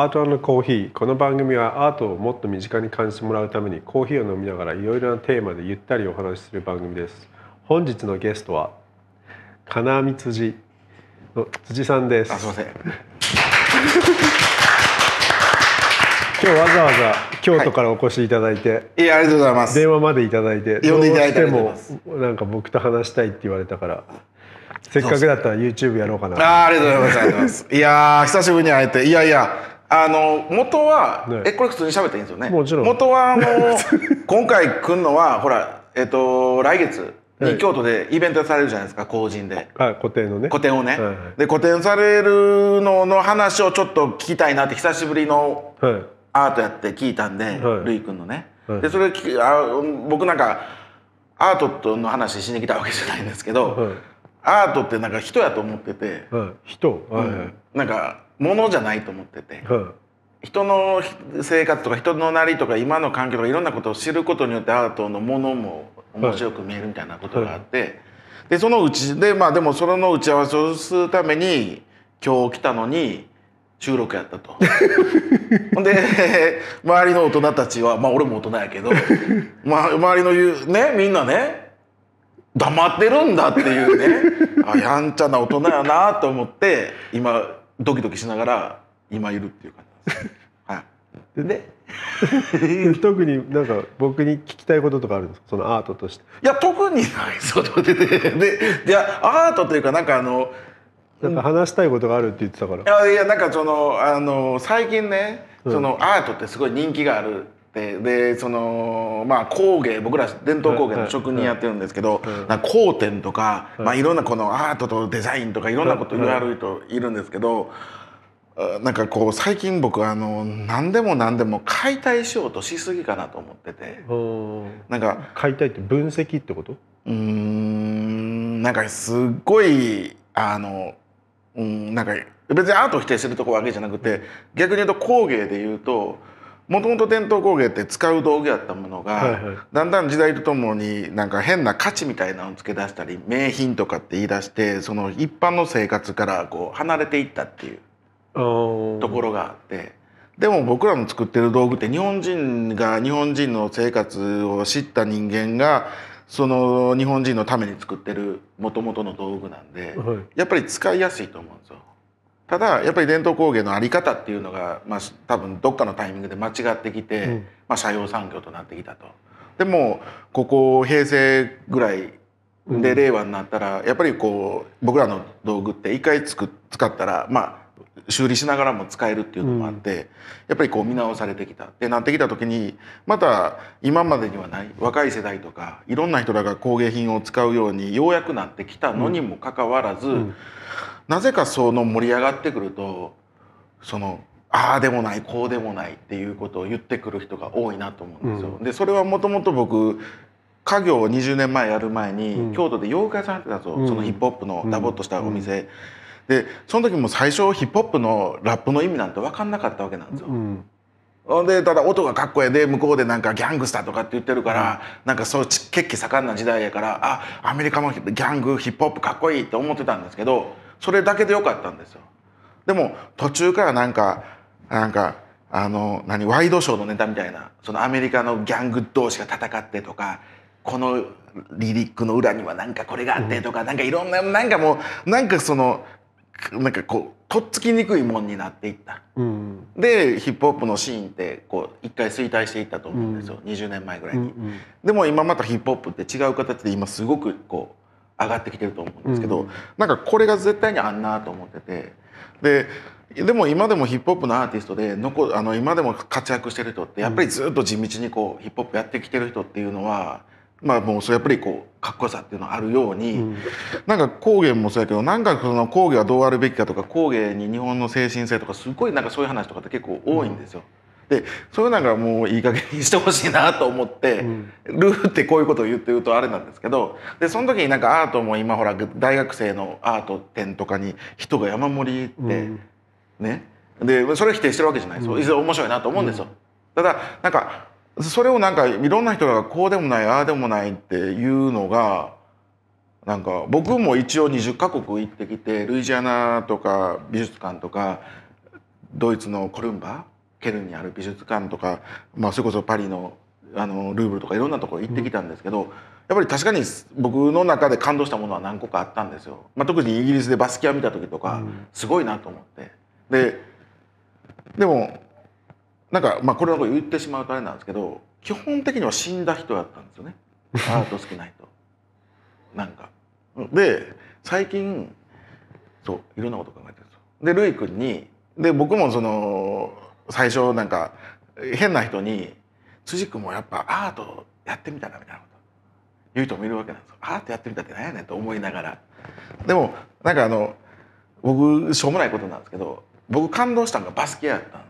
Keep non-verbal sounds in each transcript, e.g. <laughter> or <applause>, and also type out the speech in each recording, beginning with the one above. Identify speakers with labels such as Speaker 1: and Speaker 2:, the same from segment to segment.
Speaker 1: アートコーヒー。この番組はアートをもっと身近に感じてもらうためにコーヒーを飲みながらいろいろなテーマでゆったりお話しする番組です。本日のゲストは金網辻の辻さんです。
Speaker 2: あすいません。
Speaker 1: 今日わざわざ京都からお越しいただいて、
Speaker 2: い。やありがとうございます。
Speaker 1: 電話までいただいて。
Speaker 2: 呼んでいただいて
Speaker 1: もなんか僕と話したいって言われたから。せっかくだったら YouTube やろうかな。
Speaker 2: あーありがとうございます。ありがとうございます。いやー久しぶりに会えて。いやいやあの元は、
Speaker 1: ね。
Speaker 2: えこれ普通に喋っていいんですよね。
Speaker 1: もちろん。
Speaker 2: 元はあの <laughs> 今回来るのはほらえっと来月
Speaker 1: はい。
Speaker 2: に京都でイベントされるじゃないですか公人で。
Speaker 1: はい固定のね。
Speaker 2: 個展をね、
Speaker 1: はいはい。
Speaker 2: で個展されるのの話をちょっと聞きたいなって久しぶりの
Speaker 1: はい。
Speaker 2: アートやって聞いたんで、
Speaker 1: はい。
Speaker 2: るいくんのね、
Speaker 1: はい。
Speaker 2: でそれ聞きあ僕なんかアートとの話しに来たわけじゃないんですけど、
Speaker 1: はい。
Speaker 2: アートってなんか人やと思ってて、
Speaker 1: はい。人？はいはい。
Speaker 2: なんか物じゃないと思ってて。
Speaker 1: はい
Speaker 2: 人の生活とか人のなりとか今の環境とかいろんなことを知ることによってアートのものも面白く見えるみたいなことがあって、でそのうちでまあでもそれの打ち合わせをするために今日来たのに収録やったと。<laughs> ほんで周りの大人たちはまあ俺も大人やけど、<laughs> まあ、周りの言うねみんなね黙ってるんだっていうね。<laughs> あやんちゃな大人やなと思って今ドキドキしながら今いるっていう感じです。<laughs> はい、で <laughs>
Speaker 1: 特になんか僕に聞きたいこととかあるんですか？そのアートとして。
Speaker 2: いや特にないそうでででいやアートというかなんかあの
Speaker 1: なんか話したいことがあるって言ってたから。
Speaker 2: いやいやなんかそのあの最近ね
Speaker 1: うん。
Speaker 2: そのアートってすごい人気があるってでそのまあ工芸僕ら伝統工芸の職人やってるんですけどな工展とか
Speaker 1: はい
Speaker 2: まあいろんなこのアートとデザインとかいろんなこと言われる人いるんですけどあなんかこう最近僕あの何でも何でも解体しようとしすぎかなと思ってて。
Speaker 1: うん
Speaker 2: なんか
Speaker 1: 解体って分析ってこと？
Speaker 2: うーんなんかすっごいあのうんなんか別にアートを否定してるとこわけじゃなくて逆に言うと工芸で言うともともと伝統工芸って使う道具やったものが、
Speaker 1: はいはい。
Speaker 2: だんだん時代とともになんか変な価値みたいなのをつけ出したり名品とかって言い出してその一般の生活からこう離れていったっていう
Speaker 1: と
Speaker 2: ところがあって。でも僕らの作ってる道具って日本人が日本人の生活を知った人間がその日本人のために作ってるもともとの道具なんで
Speaker 1: はい。
Speaker 2: やっぱり使いやすいと思うんですよ。ただやっぱり伝統工芸のあり方っていうのが、まあ、多分どっかのタイミングで間違ってきて、
Speaker 1: うん
Speaker 2: まあ、社用産業となってきたと。でもここ平成ぐらい
Speaker 1: うん
Speaker 2: で令和になったらやっぱりこう僕らの道具って一回つく使ったらまあ修理しながらも使えるっていうのもあって、やっぱりこう見直されてきた。ってなってきた時にまた今までにはない若い世代とかいろんな人らが工芸品を使うようにようやくなってきたのにもかかわらず、
Speaker 1: ん。
Speaker 2: なぜかその盛り上がってくるとそのああでもないこうでもないっていうことを言ってくる人が多いなと思うんですよ。
Speaker 1: うん。
Speaker 2: でそれはもともと僕家業を20年前やる前に、
Speaker 1: うん。
Speaker 2: 京都で洋服屋さんやってたんですそのヒップホップのダボっとしたお店、でその時も最初ヒップホップのラップの意味なんて分かんなかったわけなんですよ。
Speaker 1: うん
Speaker 2: ほんでただ音がかっこええで向こうでなんかギャングスターとかって言ってるから、なんかそう血気盛んな時代やからあアメリカのギャングヒップホップかっこいいって思ってたんですけどそれだけでよかったんですよ。でも途中からなんかなんかあの何ワイドショーのネタみたいなそのアメリカのギャング同士が戦ってとかこのリリックの裏にはなんかこれがあってとか、なんかいろんななんかもうなんかそのなんかこうとっつきにくいもんになっていった。
Speaker 1: うん。
Speaker 2: でヒップホップのシーンってこう一回衰退していったと思うんですよ、20年前ぐらいに、
Speaker 1: うん。
Speaker 2: でも今またヒップホップって違う形で今すごくこう上がってきてると思うんですけど、
Speaker 1: うん。
Speaker 2: なんかこれが絶対にあんなと思ってて。ででも今でもヒップホップのアーティストで残あの今でも活躍してる人ってやっぱりずっと地道にこうヒップホップやってきてる人っていうのはまあもうそれやっぱりこうかっこよさっていうのがあるように、
Speaker 1: うん。
Speaker 2: なんか工芸もそうやけどなんかその工芸はどうあるべきかとか工芸に日本の精神性とかすごいなんかそういう話とかって結構多いんですよ。でそういうなんかもういい加減にしてほしいなと思って、
Speaker 1: うん。
Speaker 2: ルーってこういうことを言ってるとあれなんですけどでその時になんかアートも今ほら大学生のアート展とかに人が山盛り行って、
Speaker 1: うん。
Speaker 2: ね。でそれ否定してるわけじゃないですよ、
Speaker 1: うん。
Speaker 2: いずれ面白いなと思うんですよ。ただなんかそれをなんかいろんな人がこうでもないああでもないっていうのがなんか僕も一応20カ国行ってきてルイジアナとか美術館とかドイツのコルンバケルンにある美術館とか、まあ、それこそパリのあのルーブルとかいろんなところ行ってきたんですけど、やっぱり確かに僕の中で感動したものは何個かあったんですよ。まあ、特にイギリスでバスキア見た時とか、すごいなと思って。ででもなんかまあこれのこと言ってしまうとあれなんですけど基本的には死んだ人やったんですよね <laughs> アート好きな人。なんか。で最近そういろんなこと考えてるんですよ。でルイ君にで僕もその最初なんか変な人に「辻君もやっぱアートやってみたら」みたいなこと言う人もいるわけなんですよ。アートやってみたって何やねんと思いながら。でもなんかあの僕しょうもないことなんですけど僕感動したのがバスキアやったん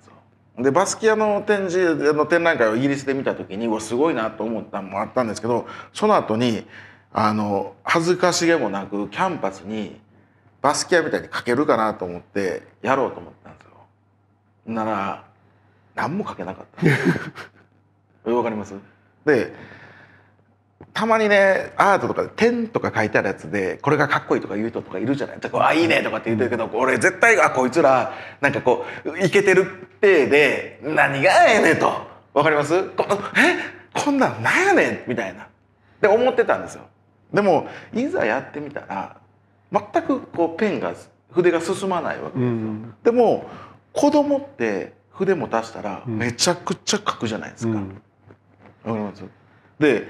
Speaker 2: でバスキアの展示の展覧会をイギリスで見た時にうわすごいなと思ったのもあったんですけどその後にあの恥ずかしげもなくキャンパスにバスキアみたいに描けるかなと思ってやろうと思ったんですよ。なら何も描けなかった。<laughs> わかります？でたまにねアートとかで点とか書いてあるやつでこれがかっこいいとか言う人とかいるじゃない？ですか「あいいね」とかって言ってるけど俺絶対あこいつらなんかこういけてる体で何がええねんと。わかります？こえ？こんなんなんやねんみたいな。で思ってたんですよ。でもいざやってみたら全くこうペンが筆が進まないわけ。ですよ、
Speaker 1: うん。
Speaker 2: でも子供って筆も足したら
Speaker 1: うん。
Speaker 2: めちゃくちゃ書くじゃないですか、
Speaker 1: うん。
Speaker 2: わかります？で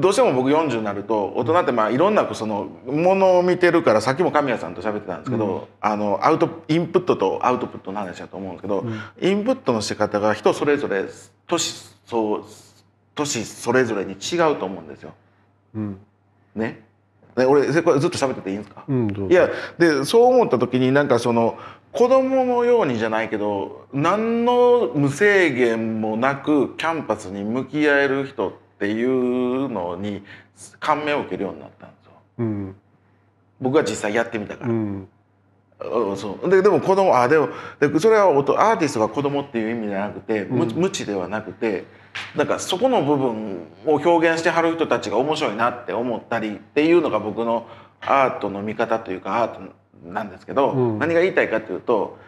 Speaker 2: どうしても僕40になると大人ってまあいろんなそのものを見てるからさっきも神谷さんと喋ってたんですけど、あのアウトインプットとアウトプットの話だと思うんですけど、
Speaker 1: うん。
Speaker 2: インプットの仕方が人それぞれ年そう年それぞれに違うと思うんですよ。
Speaker 1: うん。
Speaker 2: ね。で俺ずっと喋ってていいんですか？
Speaker 1: うん
Speaker 2: いやでそう思った時になんかその子供のようにじゃないけど何の無制限もなくキャンパスに向き合える人っていうのに感銘を受けるようになったんですよ。
Speaker 1: うん。
Speaker 2: 僕が実際やってみたから。
Speaker 1: うん。
Speaker 2: うんそう。ででも子供あでもでそれはおとアーティストが子供っていう意味じゃなくて、無
Speaker 1: うん。
Speaker 2: 無知ではなくてなんかそこの部分を表現してはる人たちが面白いなって思ったりっていうのが僕のアートの見方というかアートなんですけど、
Speaker 1: うん。
Speaker 2: 何が言いたいかというと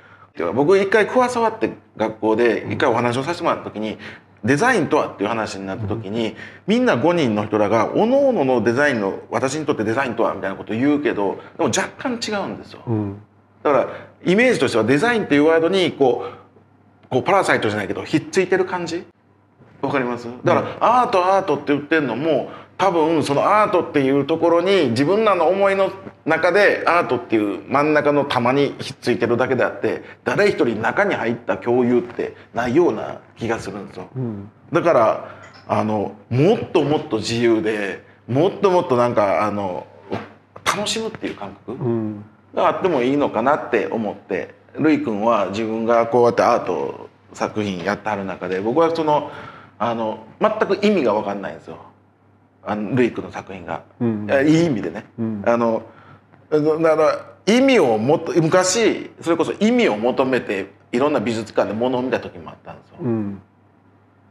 Speaker 2: 僕一回桑沢って学校で一回お話をさせてもらった時にデザインとはっていう話になった時にみんな5人の人らが各々のデザインの私にとってデザインとはみたいなことを言うけどでも若干違うんですよ。
Speaker 1: うん。
Speaker 2: だからイメージとしてはデザインっていうワードにこうこうパラサイトじゃないけどひっついてる感じ？わかります？だから、アートアートって言ってるのも多分そのアートっていうところに自分らの思いの中でアートっていう真ん中の玉にひっついてるだけであって誰一人中に入った共有ってないような気がするんですよ。
Speaker 1: うん。
Speaker 2: だからあのもっともっと自由でもっともっとなんかあの楽しむっていう感覚、
Speaker 1: うん。
Speaker 2: があってもいいのかなって思ってるい君は自分がこうやってアート作品やってはる中で僕はそのあの全く意味が分かんないんですよ。あのるい君の作品が、
Speaker 1: うん。
Speaker 2: いい意味でね、
Speaker 1: うん。
Speaker 2: あのだから意味をもと昔それこそ意味を求めていろんな美術館で物を見た時もあったんですよ、
Speaker 1: うん。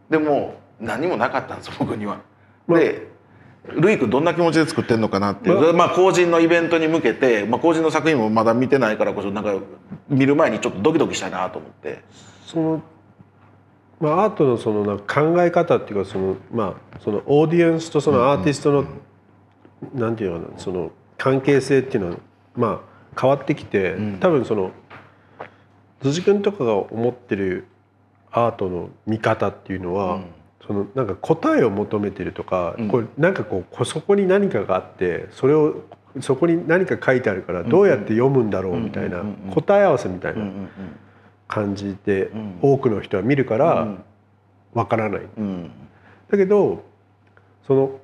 Speaker 2: でも何もなかったんですよ <laughs> 僕には。
Speaker 1: まあ。
Speaker 2: でルイ君どんな気持ちで作ってんのかなっていう、まあ、後人のイベントに向けて、まあ、後人の作品もまだ見てないからこそなんか見る前にちょっとドキドキしたいなと思って。
Speaker 1: そのまあアートのそのなんか考え方っていうかそのまあそのオーディエンスとそのアーティストのなんていうのかなその関係性っていうのはまあ変わってきて
Speaker 2: うん。
Speaker 1: 多分その辻君とかが思ってるアートの見方っていうのは、
Speaker 2: うん。
Speaker 1: そのなんか答えを求めてるとか、
Speaker 2: うん。
Speaker 1: これなんかこうこそこに何かがあってそれをそこに何か書いてあるからどうやって読むんだろうみたいな答え合わせみたいな感じで
Speaker 2: うん。
Speaker 1: 多くの人は見るか
Speaker 2: う
Speaker 1: ら
Speaker 2: ん。
Speaker 1: わからない。
Speaker 2: うん。
Speaker 1: だけどその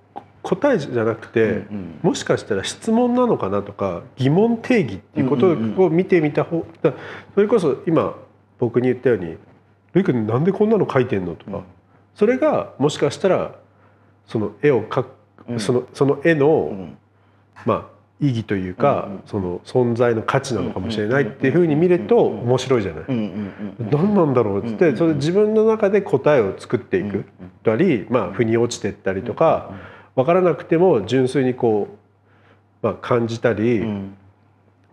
Speaker 1: 答えじゃなくて、
Speaker 2: うん
Speaker 1: もしかしたら質問なのかなとか疑問定義っていうこと
Speaker 2: うんうん
Speaker 1: を見てみた方だそれこそ今僕に言ったように「ルイ君なんでこんなの描いてんの?」とか、
Speaker 2: うん。
Speaker 1: それがもしかしたらその絵を描く、
Speaker 2: うん。
Speaker 1: そのその絵の、
Speaker 2: うん。
Speaker 1: まあ意義というか、
Speaker 2: うんうん
Speaker 1: その存在の価値なのかもしれないっていうふうに見ると
Speaker 2: うんうん
Speaker 1: 面白いじゃない。
Speaker 2: うんうんうん
Speaker 1: 何なんだろうっつって、
Speaker 2: うんうん
Speaker 1: それ自分の中で答えを作っていく。たり、まあ腑に落ちてったりとか、分からなくても純粋にこう、まあ、感じたり、
Speaker 2: うん。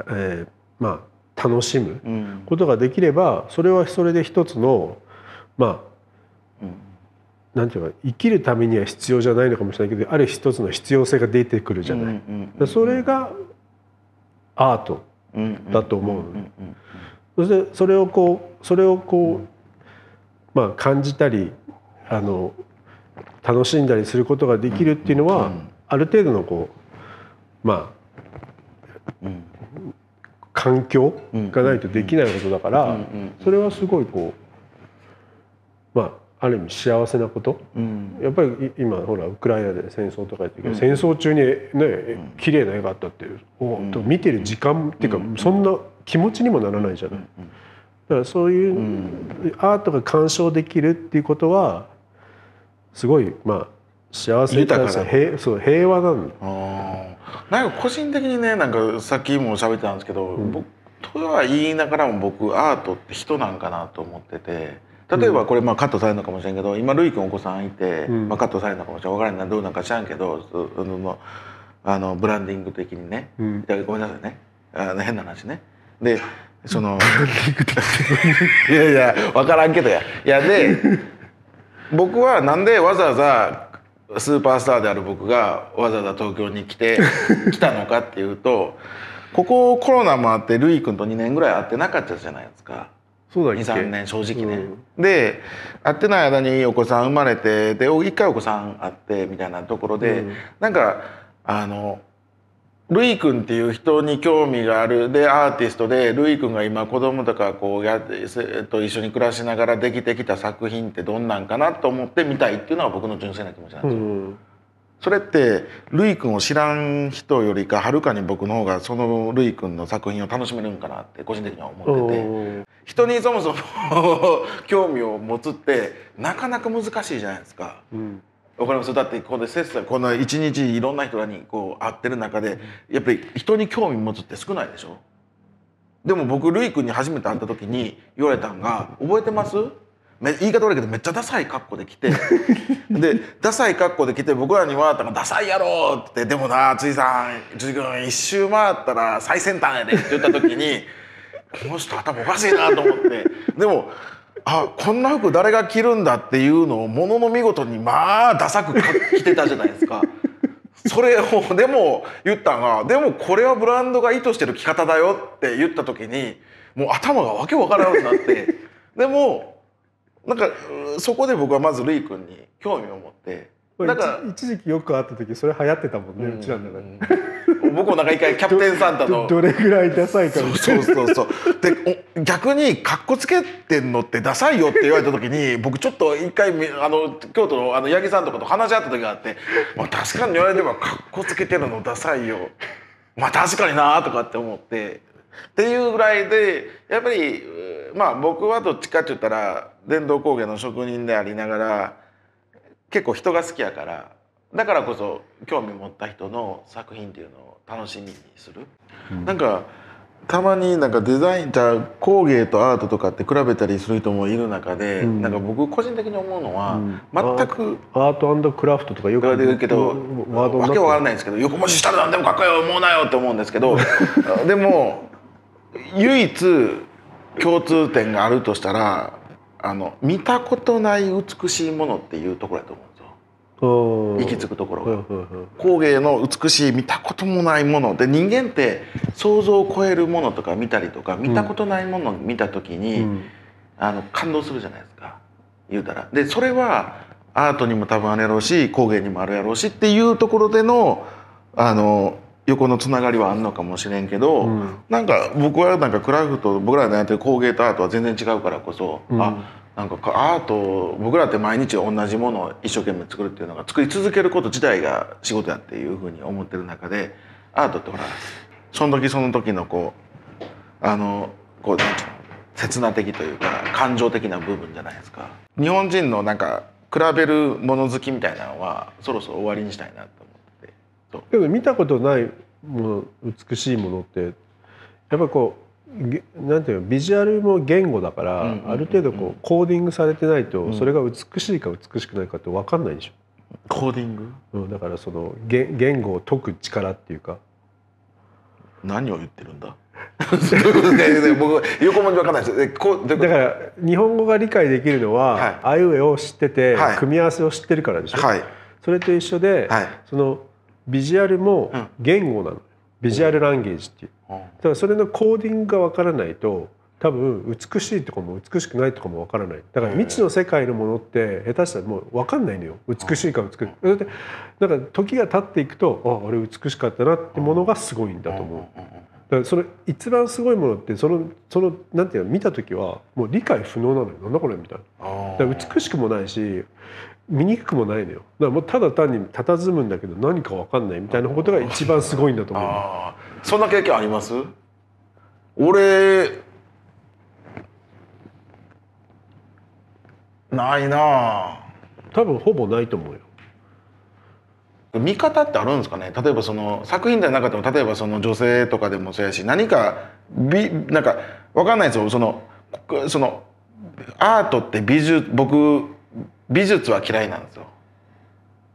Speaker 1: えーまあ楽しむ
Speaker 2: うん。
Speaker 1: ことができればそれはそれで一つのまあ
Speaker 2: うん。
Speaker 1: なんていうか生きるためには必要じゃないのかもしれないけどある一つの必要性が出てくるじゃない。それがアート
Speaker 2: うん
Speaker 1: だと思う。そしてそれをこうそれをこう、まあ、感じたりあの楽しんだりすることができるっていうのは、
Speaker 2: うん。
Speaker 1: ある程度のこうまあ
Speaker 2: うん
Speaker 1: 環境がないとできないことだから、それはすごいこうまあある意味幸せなこと。
Speaker 2: うん。
Speaker 1: やっぱりい今ほらウクライナで戦争とか言ってるけど、
Speaker 2: うん。
Speaker 1: 戦争中にね綺麗な絵があったっていう、お
Speaker 2: うん。
Speaker 1: と見てる時間っていうか、
Speaker 2: うん。
Speaker 1: そんな気持ちにもならないじゃない。だからそういう、
Speaker 2: ん。
Speaker 1: アートが鑑賞できるっていうことはすごいまあ幸せ
Speaker 2: 豊かだ
Speaker 1: 平そう平和なん
Speaker 2: なんか個人的にねなんかさっきも喋ってたんですけど、
Speaker 1: ん。
Speaker 2: 僕とは言いながらも僕アートって人なんかなと思ってて例えばこれまあカットされるのかもしれんけど今るいくんお子さんいて、
Speaker 1: うん。
Speaker 2: まあ、カットされるのかもしれん分からないどうなんか知らんけどそあのあのブランディング的にね、
Speaker 1: うん。
Speaker 2: ごめんなさいね。あの変な話ね。でそのいやいや分からんけどや。いやで僕はなんでわざわざスーパースターである僕がわざわざ東京に来て <laughs> 来たのかっていうとここコロナもあってるい君と2年ぐらい会ってなかったじゃないですか。
Speaker 1: そうだっけ
Speaker 2: ？23年正直ね、で会ってない間にお子さん生まれてで一回お子さん会ってみたいなところで、
Speaker 1: うん。
Speaker 2: なんかあのルイ君っていう人に興味があるでアーティストでルイ君が今子供とかこうやってせと一緒に暮らしながらできてきた作品ってどんなんかなと思って見たいっていうのが僕の純粋な気持ちなんですよ。
Speaker 1: うん
Speaker 2: それってルイ君を知らん人よりかはるかに僕の方がそのルイ君の作品を楽しめるんかなって個人的には思ってて
Speaker 1: うん
Speaker 2: 人にそもそも <laughs> 興味を持つってなかなか難しいじゃないですか。
Speaker 1: うん
Speaker 2: わかりますだってここで切磋この一日いろんな人らにこう会ってる中でやっぱり人に興味持つって少ないでしょ？でも僕ルイ君に初めて会った時に言われたんが覚えてます？め言い方悪いけどめっちゃダサい格好で来て。<laughs> でダサい格好で来て僕らに回ったら「ダサいやろ!」って「でもな辻さん辻君一周回ったら最先端やで」って言った時にこの人頭おかしいなと思って。でもあこんな服誰が着るんだっていうのをものの見事にまあダサく着てたじゃないですか。<laughs> それをでも言ったんがでもこれはブランドが意図してる着方だよって言った時にもう頭がわけわからなくなって <laughs> でもなんかうそこで僕はまずルイ君に興味を持ってだから
Speaker 1: 一一時期よく会った時それ流行ってたもんね、うちらの中で。
Speaker 2: う <laughs> ん僕もなんか一回キャプテンサンタの
Speaker 1: ど <laughs> どれぐらいダサいかみたい
Speaker 2: そうそうそう。でお逆に「かっこつけてんのってダサいよ」って言われた時に僕ちょっと一回みあの京都のあの八木さんとかと話し合った時があって「まあ、確かに言われればかっこつけてるのダサいよ」まあ確かになとかって思って。っていうぐらいでやっぱりうまあ僕はどっちかって言ったら電動工芸の職人でありながら結構人が好きやからだからこそ興味持った人の作品っていうのを楽しみにする？なんかたまになんかデザインじゃあ工芸とアートとかって比べたりする人もいる中で、
Speaker 1: うん。
Speaker 2: なんか僕個人的に思うのは、
Speaker 1: うん。
Speaker 2: 全く
Speaker 1: アートクラフトとかよく
Speaker 2: 言われるけどわけわからないんですけど横文字したら何でもかっこよ思うなよって思うんですけど <laughs> でも唯一共通点があるとしたらあの見たことない美しいものっていうところだと思う
Speaker 1: 行
Speaker 2: 行き着くところが。工芸の美しい見たこともないもの。で人間って想像を超えるものとか見たりとか見たことないものを見た時に、
Speaker 1: うん。
Speaker 2: あの感動するじゃないですか。言うたら。でそれはアートにも多分あるやろうし工芸にもあるやろうしっていうところでのあの横のつながりはあるのかもしれんけど、
Speaker 1: うん。
Speaker 2: なんか僕はなんかクラフト僕らがやってる工芸とアートは全然違うからこそ、
Speaker 1: うん。
Speaker 2: あなんかアート僕らって毎日同じものを一生懸命作るっていうのが作り続けること自体が仕事やっていうふうに思ってる中でアートってほらその時その時のこうあのこうなんていうの刹那的というか感情的な部分じゃないですか。日本人のなんか比べるもの好きみたいなのはそろそろ終わりにしたいなと思って
Speaker 1: けど見たことないもの美しいものってやっぱこうなんていうのビジュアルも言語だから、
Speaker 2: うんうんうんうん。
Speaker 1: ある程度こうコーディングされてないと、
Speaker 2: うん。
Speaker 1: それが美しいか美しくないかって分かんないでし
Speaker 2: コーディング？
Speaker 1: ょ、うん、だからその言言語を解く力っていうか。
Speaker 2: 何を言ってるんだ？僕横文字わかんないです。えこう
Speaker 1: だから日本語が理解できるのは、
Speaker 2: はい。
Speaker 1: あいうえを知ってて、
Speaker 2: はい。
Speaker 1: 組み合わせを知ってるからでしょ、
Speaker 2: はい。
Speaker 1: それと一緒で、
Speaker 2: はい。
Speaker 1: そのビジュアルも
Speaker 2: うん。
Speaker 1: 言語なのビジュアルランゲージっていう。だからそれのコーディングがわからないと多分美しいとかも美しくないとかもわからない。だから未知の世界のものって下手したらもうわかんないのよ。美しいか美しく。だってだから時が経っていくとああれ美しかったなってものがすごいんだと思う。だからそれ一番すごいものってそのそのなんていうの見た時はもう理解不能なのよ。なんだこれみたいな。だから美しくもないし見にくくもないのよ。だからもうただ単に佇むんだけど何かわかんないみたいなことが一番すごいんだと思う
Speaker 2: そんな経験あります？俺ないなあ。
Speaker 1: 多分ほぼないと思うよ。
Speaker 2: 見方ってあるんですかね？例えばその作品じゃなかったも例えばその女性とかでもそうやし何か美なんかわかんないですよ。そのこそのアートって美術僕美術は嫌いなんですよ。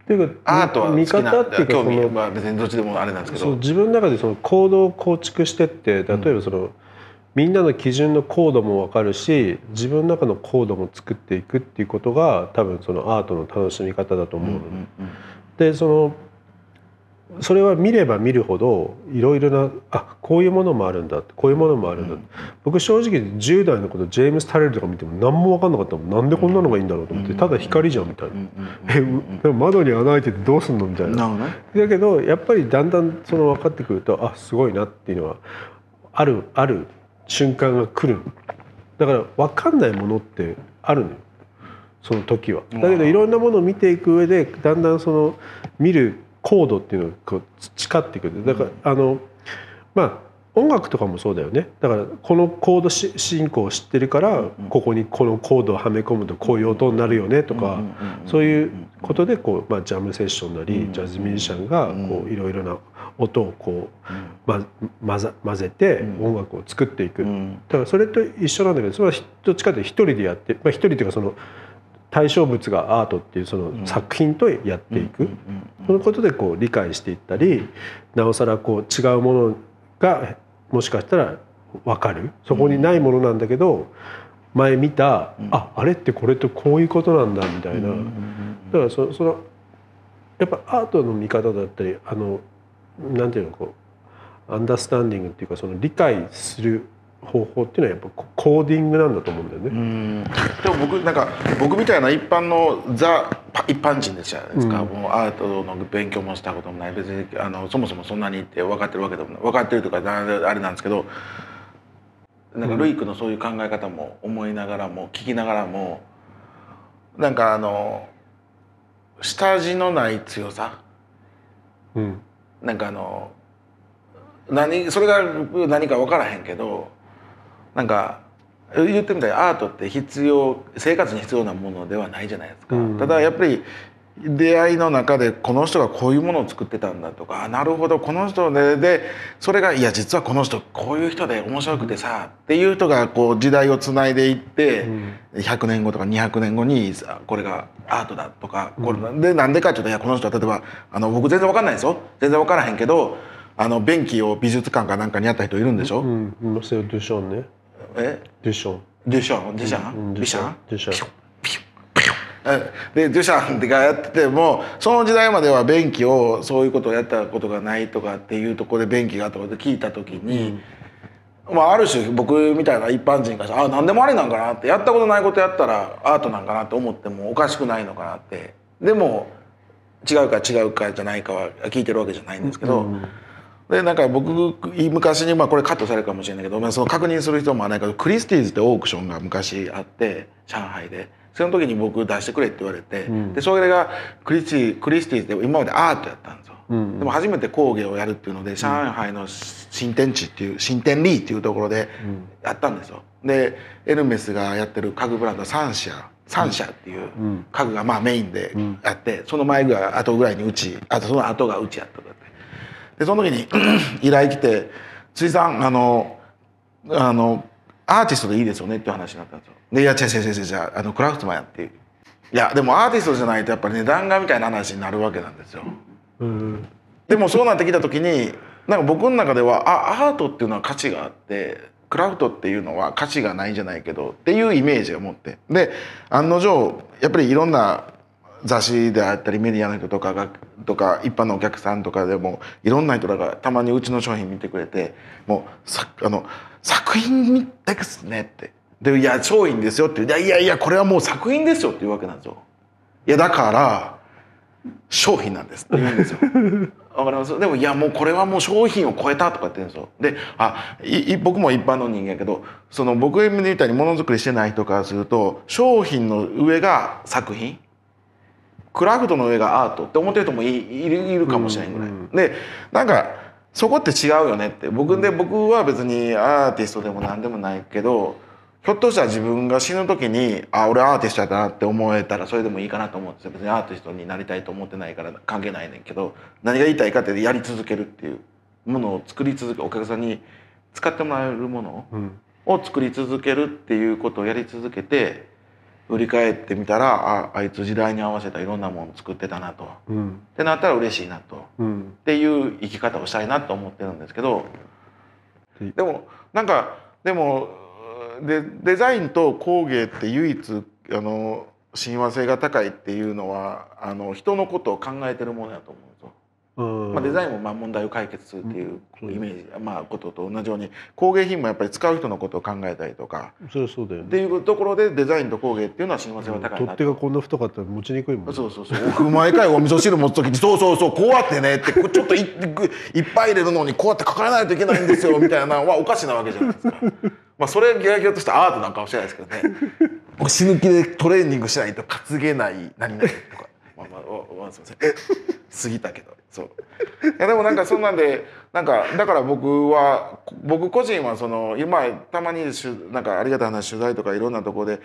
Speaker 1: っていうか
Speaker 2: アートは好
Speaker 1: 見方っていうか
Speaker 2: 興味まあ別にどっちでもあれなんですけど。
Speaker 1: 自分の中でその行動を構築してって例えばその、みんなの基準のコードも分かるし自分の中のコードも作っていくっていうことが多分そのアートの楽しみ方だと思うの、でそのそれは見れば見るほどいろいろなあこういうものもあるんだこういうものもあるんだ、僕正直10代のことジェームス・タレルとか見ても何も分かんなかったもん。なんでこんなのがいいんだろうと思ってただ光じゃんみたいな、えうでも窓に穴開いててどうすんのみたいな。だけどやっぱりだんだんその分かってくるとあすごいなっていうのはあるある瞬間が来るだから分かんないものってあるのよ。その時は。だけどいろんなものを見ていく上でだんだんその見るコードっていうのをこう培っていくだからあのまあ音楽とかもそうだよね。だからこのコードし進行を知ってるからここにこのコードをはめ込むとこういう音になるよねとかそういうことでこう、まあ、ジャムセッションなりジャズミュージシャンがこういろいろな音をこう、ま、混ざ混ぜて音楽を作っていく、だからそれと一緒なんだけどそれはどっちかというと一人でやって、まあ、一人っていうかその対象物がアートっていうその作品とやっていく、そのことでこう理解していったりなおさらこう違うものがもしかしたら分かる。そこにないものなんだけど前見た、ああれってこれとこういうことなんだみたいな、だからそそのやっぱアートの見方だったりあのなんていうのこうアンダースタンディングっていうかその理解する方法っていうのはやっぱコーディングなんだと思うんだよね。
Speaker 2: うん。でも僕なんか僕みたいな一般のザパ一般人でじゃないですか、もうアートの勉強もしたこともない。別にあのそもそもそんなにって分かってるわけでもない分かってるとかなあれなんですけどなんかルイクのそういう考え方も思いながらも聞きながらもなんかあの下地のない強さ。
Speaker 1: うん。
Speaker 2: なんかあの何それが何か分からへんけどなんか言ってみたらアートって必要生活に必要なものではないじゃないですか、
Speaker 1: うん。
Speaker 2: ただやっぱり出会いの中でこの人がこういうものを作ってたんだとかあなるほどこの人ででそれがいや実はこの人こういう人で面白くてさっていう人がこう時代をつないでいって、100年後とか200年後にさこれがアートだとかこれでなんでかっていうといやこの人は例えばあの僕全然わかんないですよ。全然わからへんけどあの便器を美術館かなんかにやった人いるんでしょ、
Speaker 1: うん、うん、それドゥションね
Speaker 2: え？
Speaker 1: ドゥション
Speaker 2: デュシャンデュシャ
Speaker 1: うん
Speaker 2: ンデュシャン
Speaker 1: デュシャン
Speaker 2: ピュッピュッピュッえでデュシャンがやっててもその時代までは便器をそういうことをやったことがないとかっていうところで便器がとかで聞いた時に、まあ、ある種僕みたいな一般人がさあ何でもありなんかなってやったことないことやったらアートなんかなって思ってもおかしくないのかなって。でも違うか違うかじゃないかは聞いてるわけじゃないんですけど。でなんか僕昔にまあこれカットされるかもしれないけど、まあ、その確認する人もないけどクリスティーズってオークションが昔あって上海で。その時に僕出してくれって言われて、でそれがクリスティクリスティーズで今までアートやったんですよ、
Speaker 1: うん。
Speaker 2: でも初めて工芸をやるっていうので上海の新天地っていう新天リーっていうところでやったんですよ。でエルメスがやってる家具ブランドサンシャサンシャっていう家具がまあメインでやって、その前ぐらい後ぐらいにうちあとその後がうちやったってでその時に <clears throat> 依頼来て「辻さんあのあのアーティストでいいですよね」っていう話になったんですよ。で「いや違う違う違う違うあのクラフトマンや」っていう。いやでもアーティストじゃないとやっぱり値段がみたいな話になるわけなんですよ。
Speaker 1: うん
Speaker 2: でもそうなってきた時になんか僕の中ではあアートっていうのは価値があってクラフトっていうのは価値がないんじゃないけどっていうイメージを持ってで案の定やっぱりいろんな雑誌であったりメディアの人とかがとか一般のお客さんとかでもいろんな人らがたまにうちの商品見てくれてもうさあの作品みたいですねって。でいや商品ですよって。いやいやいやこれはもう作品ですよっていうわけなんですよ。いやだから商品なんですって言うんですよ。<laughs> わかります？でもいやもうこれはもう商品を超えたとかって言うんですよ。であい僕も一般の人間やけどその僕みたいにものづくりしてない人からすると商品の上が作品クラフトの上がアートって思ってる人もいいるかもしれないぐらい、でなんかそこって違うよねって僕で僕は別にアーティストでも何でもないけどひょっとしたら自分が死ぬ時にあ俺アーティストやったなって思えたらそれでもいいかなと思うんですよ別にアーティストになりたいと思ってないから関係ないねんけど何が言いたいかってやり続けるっていうものを作り続けお客さんに使ってもらえるもの
Speaker 1: うん。
Speaker 2: を作り続けるっていうことをやり続けて振り返ってみたらああいつ時代に合わせたいろんなもの作ってたなと。
Speaker 1: うん
Speaker 2: ってなったら嬉しいなと。
Speaker 1: うん
Speaker 2: っていう生き方をしたいなと思ってるんですけど
Speaker 1: で
Speaker 2: でもなんかでもでデザインと工芸って唯一あの親和性が高いっていうのはあの人のことを考えてるものだと思うまあ、デザインもまあ問題を解決するっていう
Speaker 1: うん。
Speaker 2: イメージ、まあ、ことと同じように工芸品もやっぱり使う人のことを考えたりとか。
Speaker 1: それはそうだよ
Speaker 2: って
Speaker 1: ね
Speaker 2: いうところでデザインと工芸っていうのは親和性が高いな
Speaker 1: 取っ手がこんな太かったら持ちにくいもんね。
Speaker 2: そうそうそう。僕毎回お味噌汁持つ時に「そうそうそうこうやってね」ってちょっといいっぱい入れるのにこうやって抱えないといけないんですよみたいなのはおかしなわけじゃないですか。まあそれギラギラとしたアートなんかもしれないですけどね。僕死ぬ気でトレーニングしないと担げない何々とか。まあまあおおすいません。過ぎたけどそう。いやでもなんかそんなんでなんかだから僕は僕個人はその今たまにしゅなんかありがたい話取材とかいろんなところで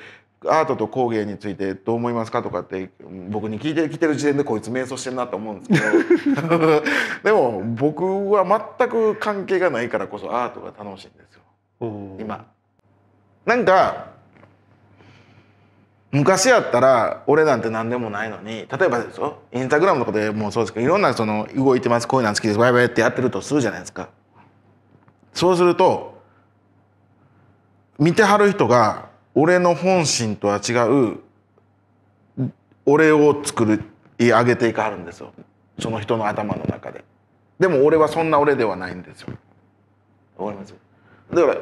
Speaker 2: アートと工芸についてどう思いますかとかって僕に聞いてきてる時点でこいつ迷走してるなと思うんですけど。<laughs> でも僕は全く関係がないからこそアートが楽しいんですよ。
Speaker 1: うん
Speaker 2: 今。なんか昔やったら俺なんて何でもないのに例えばですよインスタグラムとかでもうそうですけどいろんなその動いてますこういうの好きですバイバイってやってるとするじゃないですか。そうすると見てはる人が俺の本心とは違う俺を作り上げていかはるんですよその人の頭の中で。でも俺はそんな俺ではないんですよ。わかります？だから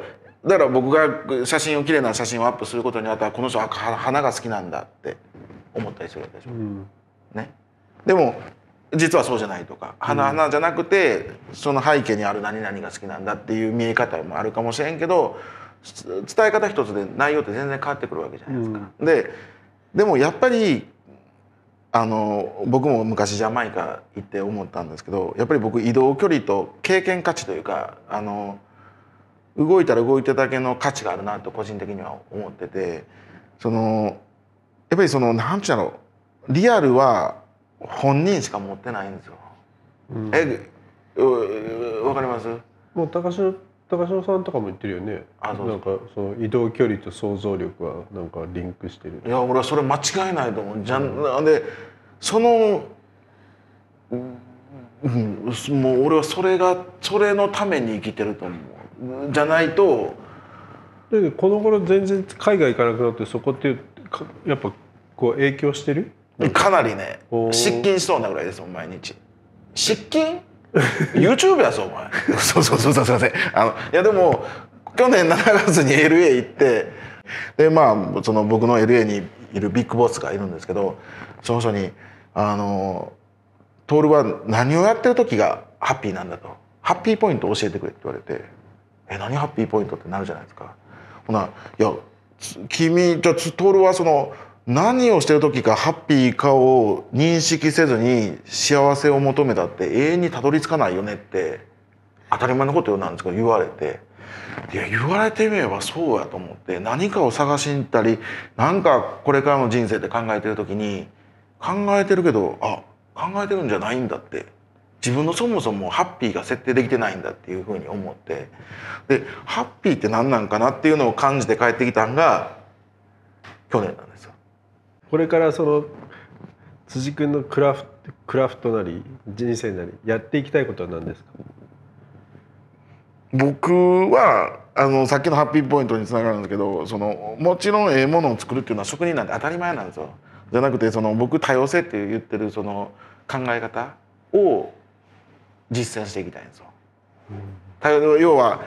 Speaker 2: だから僕が写真を綺麗な写真をアップすることにあったらこの人はは花が好きなんだって思ったりするわけでしょ。
Speaker 1: うん
Speaker 2: ね、でも実はそうじゃないとか花花じゃなくてその背景にある何々が好きなんだっていう見え方もあるかもしれんけどつ伝え方一つで内容って全然変わってくるわけじゃないですか。ででもやっぱりあの僕も昔ジャマイカ行って思ったんですけどやっぱり僕移動距離と経験価値というかあの動いたら動いただけの価値があるなと個人的には思っててそのやっぱりその何ちゅうんだろう。リアルは本人しか持ってないんですよ。
Speaker 1: うん。
Speaker 2: えうわかります？
Speaker 1: もう高城高城さんとかも言ってるよね。
Speaker 2: あそう
Speaker 1: なんかその移動距離と想像力はなんかリンクしてる。
Speaker 2: いや俺はそれ間違いないと思う。じゃんでそのうん、もう俺はそれがそれのために生きてると思う。じゃないと
Speaker 1: だけどこの頃全然海外行かなくなってそこってかやっぱこう影響してる？
Speaker 2: かなりね失禁しそうなぐらいですもん毎日。失禁 ?YouTube やぞお前。<laughs> そうそうそうそうすいません。あのいやでも去年7月に LA 行ってでまあその僕の LA にいるビッグボスがいるんですけどその人に「あの徹は何をやってる時がハッピーなんだ」と「ハッピーポイント教えてくれ」って言われて「え何ハッピーポイントってなるじゃないですか。ほな「いや君じゃあ徹はその何をしてる時がハッピーかを認識せずに幸せを求めたって永遠にたどり着かないよね」って当たり前のことなんですけど言われて。いや言われてみればそうやと思って何かを探しに行ったり何かこれからの人生って考えてる時に考えてるけどあ考えてるんじゃないんだって自分のそもそもハッピーが設定できてないんだっていうふうに思ってでハッピーって何なんかなっていうのを感じて帰ってきたんが去年なんですよ。
Speaker 1: これからその辻君のクラフトクラフトなり人生なりやっていきたいことは何ですか？
Speaker 2: 僕はあのさっきのハッピーポイントにつながるんですけどそのもちろんええものを作るっていうのは職人なんて当たり前なんですよ。じゃなくてその僕多様性って言ってるその考え方を実践していきたいんですよ。要は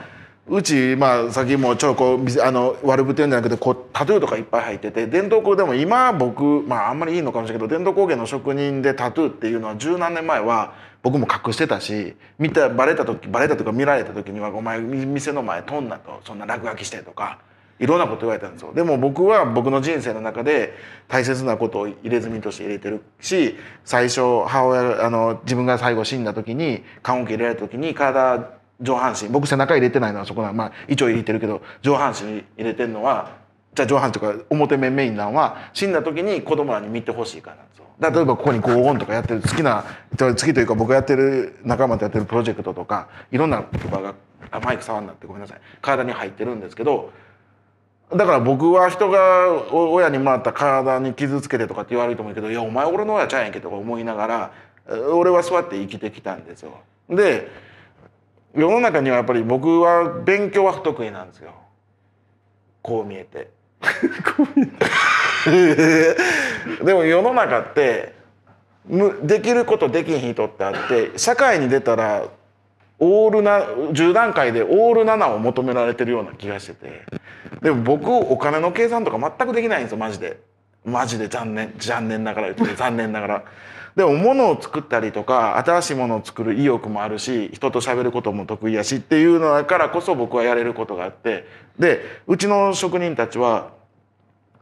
Speaker 2: うちまあさっきもちょこあの悪ぶってるんじゃなくてこうタトゥーとかいっぱい入ってて伝統工でも今僕まああんまりいいのかもしれないけど伝統工芸の職人でタトゥーっていうのは十何年前は僕も隠してたし見たバレた時バレたとか見られた時には「お前店の前とんな」と「そんな落書きして」とかいろんなこと言われたんですよ。でも僕は僕の人生の中で大切なことを入れ墨として入れてるし最初母親あの自分が最後死んだ時に棺桶入れられた時に体上半身僕背中入れてないのはそこなまあ一応入れてるけど上半身入れてるのはじゃあ上半身とか表面メインなんは死んだ時に子供らに見てほしいからなんですよ。例えばここにゴーンとかやってる好きな好きというか僕がやってる仲間とやってるプロジェクトとかいろんな言葉がマイク触んなってごめんなさい。体に入ってるんですけどだから僕は人が親にもらった体に傷つけてとかって言われると思うけど「いやお前俺の親ちゃうんやんけ」とか思いながら俺はそうやって生きてきたんですよ。で世の中にはやっぱり僕は勉強は不得意なんですよ。こう見えて。<laughs> でも世の中ってできることできん人ってあって社会に出たらオールな10段階でオール7を求められてるような気がしてて。でも僕お金の計算とか全くできないんですよマジで。マジで残念。残念ながら言って <laughs> 残念ながら。でも物を作ったりとか新しいものを作る意欲もあるし人と喋ることも得意やしっていうのだからこそ僕はやれることがあって。でうちの職人たちは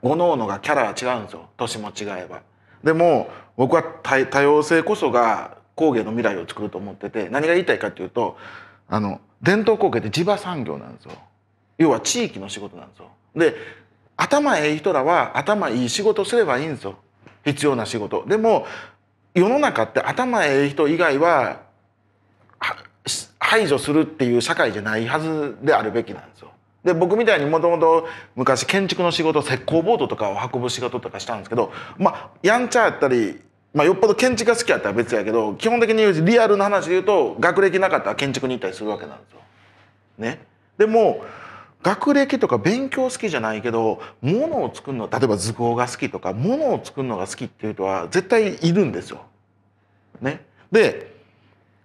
Speaker 2: 各々がキャラは違うんですよ。年も違えば。でも僕は多様性こそが工芸の未来を作ると思ってて何が言いたいかっていうとあの伝統工芸って地場産業なんですよ。要は地域の仕事なんですよ。で頭ええ人らは頭いい仕事すればいいんですよ必要な仕事。でも世の中って頭ええ人以外は排除するっていう社会じゃないはずであるべきなんですよ。で僕みたいにもともと昔建築の仕事石膏ボードとかを運ぶ仕事とかしたんですけどまあやんちゃやったり、まあ、よっぽど建築が好きやったら別やけど基本的にリアルな話で言うと学歴なかったら建築に行ったりするわけなんですよ。ね、でも学歴とか勉強好きじゃないけど物を作るの例えば図工が好きとか物を作るのが好きっていう人は絶対いるんですよ。ね、で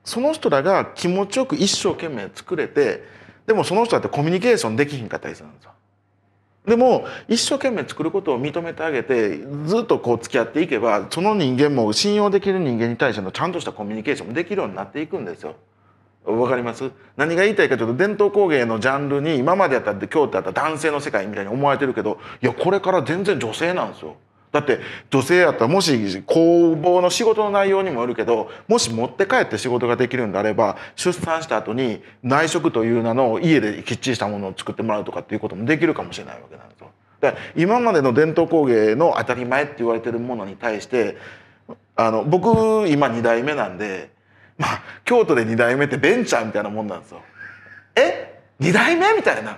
Speaker 2: その人らが気持ちよく一生懸命作れてでもその人だってコミュニケーションできひんかったりするんですよ。でも一生懸命作ることを認めてあげてずっとこう付き合っていけばその人間も信用できる人間に対してのちゃんとしたコミュニケーションもできるようになっていくんですよ。わかります？何が言いたいかというと伝統工芸のジャンルに今までやったって今日ってあった男性の世界みたいに思われてるけどいやこれから全然女性なんですよ。だって女性やったらもし工房の仕事の内容にもよるけどもし持って帰って仕事ができるんであれば出産した後に内職という名の家できっちりしたものを作ってもらうとかっていうこともできるかもしれないわけなんですよ。だから今までの伝統工芸の当たり前って言われてるものに対してあの僕今2代目なんでまあ京都で2代目ってベンチャーみたいなもんなんですよ。え？2代目？みたいな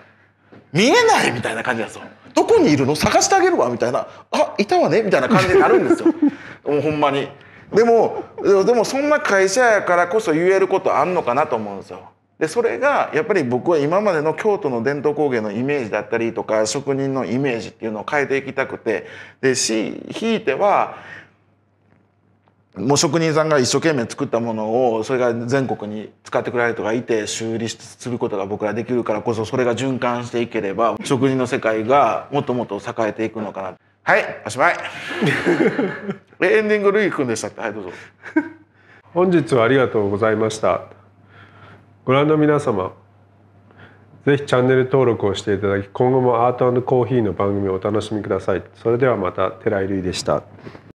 Speaker 2: 見えないみたいな感じなんですよ。どこにいるの？探してあげるわ。みたいな。あいたわね。みたいな感じになるんですよ。<laughs> もうほんまに。でもでもそんな会社やからこそ言えることあんのかなと思うんですよ。でそれがやっぱり僕は今までの京都の伝統工芸のイメージだったりとか職人のイメージっていうのを変えていきたくて。でしひいてはもう職人さんが一生懸命作ったものをそれが全国に使ってくれる人がいて修理することが僕らできるからこそそれが循環していければ職人の世界がもっともっと栄えていくのかな。はいおしまい。<laughs> エンディングルイ君でしたってはいどうぞ。
Speaker 1: 本日はありがとうございました。ご覧の皆様ぜひチャンネル登録をしていただき今後もアートコーヒーの番組をお楽しみください。それではまた寺井瑠衣でした